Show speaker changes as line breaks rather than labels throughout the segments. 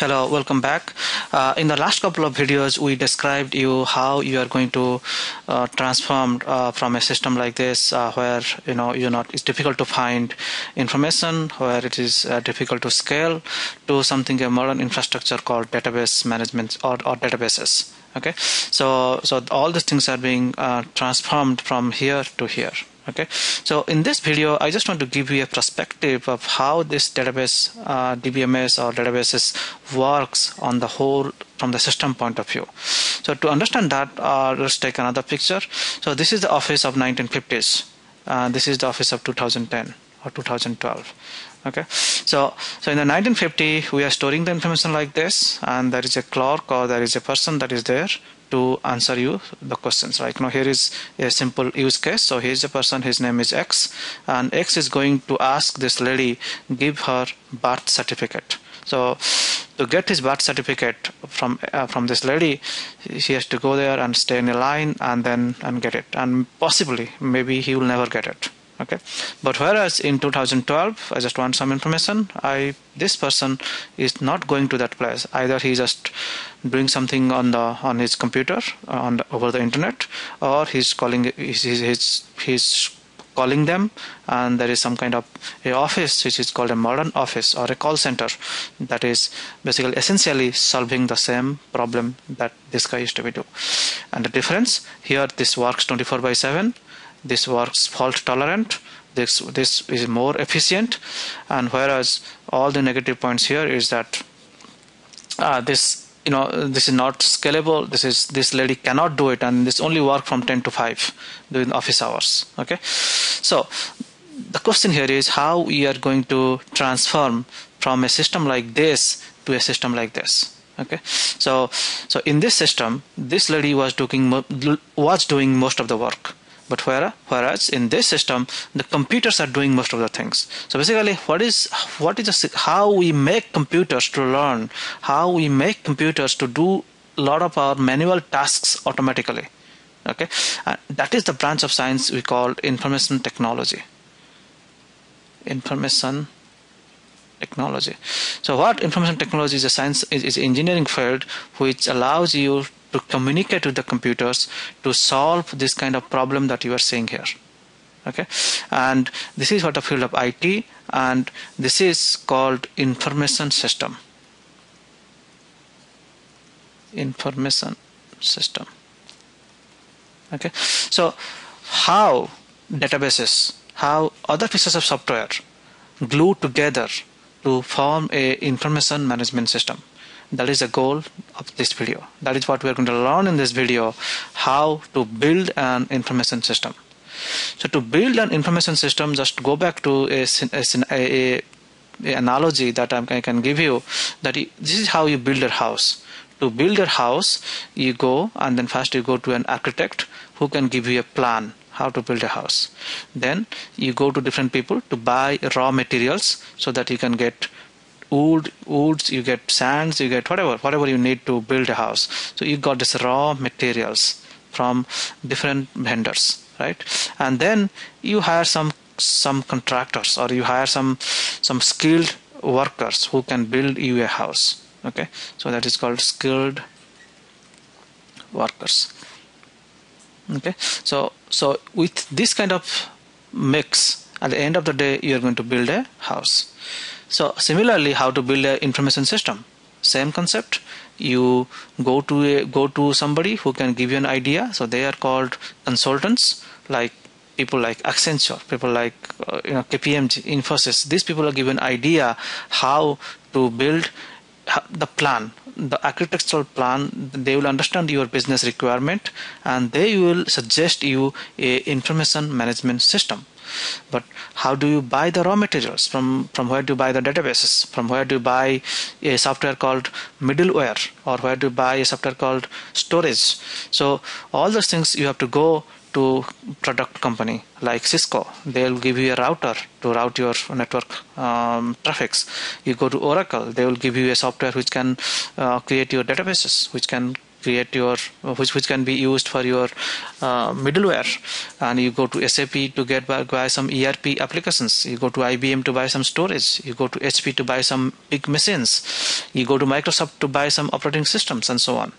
Hello, welcome back. Uh, in the last couple of videos, we described you how you are going to uh, transform uh, from a system like this, uh, where you know you're not it's difficult to find information, where it is uh, difficult to scale, to something a modern infrastructure called database management or, or databases. Okay, so so all these things are being uh, transformed from here to here okay? So in this video I just want to give you a perspective of how this database uh, DBMS or databases works on the whole from the system point of view. So to understand that uh, let's take another picture. So this is the office of 1950s uh, this is the office of 2010 or 2012 okay? So so in the 1950 we are storing the information like this and there is a clerk or there is a person that is there to answer you the questions right now. Here is a simple use case. So here's a person his name is x and x is going to ask this lady give her birth certificate. So to get his birth certificate from uh, from this lady he has to go there and stay in a line and then and get it. And possibly maybe he will never get it okay. But whereas in 2012 i just want some information i this person is not going to that place. Either he just doing something on the on his computer uh, on the, over the internet or he's calling he's, he's, he's calling them and there is some kind of a office which is called a modern office or a call center that is basically essentially solving the same problem that this guy used to be do. And the difference here this works 24 by 7 this works fault tolerant this this is more efficient. And whereas all the negative points here is that uh, this you know this is not scalable this is this lady cannot do it and this only work from 10 to 5 during office hours okay? So the question here is how we are going to transform from a system like this to a system like this okay? So so in this system this lady was doing was doing most of the work but whereas in this system the computers are doing most of the things. So basically what is what is the, how we make computers to learn how we make computers to do a lot of our manual tasks automatically okay? And that is the branch of science we call information technology. Information technology. So what information technology is a science is, is engineering field which allows you to communicate with the computers to solve this kind of problem that you are seeing here. Okay? And this is what the field of IT and this is called information system. Information system. Okay? So how databases how other pieces of software glue together to form a information management system that is the goal of this video. That is what we are going to learn in this video how to build an information system. So to build an information system just go back to a, a, a, a analogy that I can give you that this is how you build a house. To build a house you go and then first you go to an architect who can give you a plan how to build a house. Then you go to different people to buy raw materials so that you can get wood woods you get sands you get whatever whatever you need to build a house. So you got this raw materials from different vendors right? And then you hire some some contractors or you hire some some skilled workers who can build you a house okay? So that is called skilled workers okay? So so with this kind of mix at the end of the day you are going to build a house so similarly, how to build an information system? Same concept. You go to a, go to somebody who can give you an idea. So they are called consultants, like people like Accenture, people like uh, you know KPMG, Infosys. These people are given idea how to build the plan the architectural plan they will understand your business requirement and they will suggest you a information management system but how do you buy the raw materials from from where do you buy the databases from where do you buy a software called middleware or where do you buy a software called storage so all those things you have to go to product company like Cisco. They'll give you a router to route your network um, traffics. You go to Oracle. They will give you a software which can uh, create your databases, which can create your which which can be used for your uh, middleware. And you go to SAP to get buy, buy some ERP applications. You go to IBM to buy some storage. You go to HP to buy some big machines. You go to Microsoft to buy some operating systems and so on.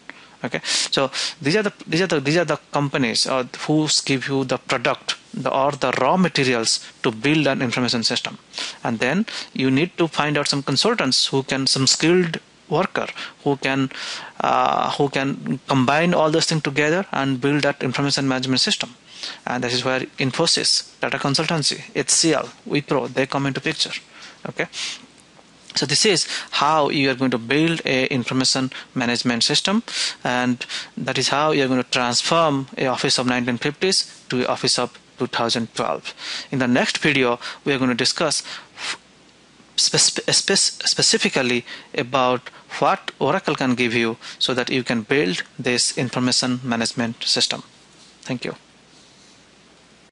Okay? So these are the these are the these are the companies uh, who give you the product the, or the raw materials to build an information system. And then you need to find out some consultants who can some skilled worker who can uh, who can combine all those things together and build that information management system. And that is where infosys Tata Consultancy hcl wipro they come into picture. Okay? So this is how you are going to build a information management system and that is how you are going to transform a office of 1950s to office of 2012 in the next video we are going to discuss specifically about what Oracle can give you so that you can build this information management system. Thank you.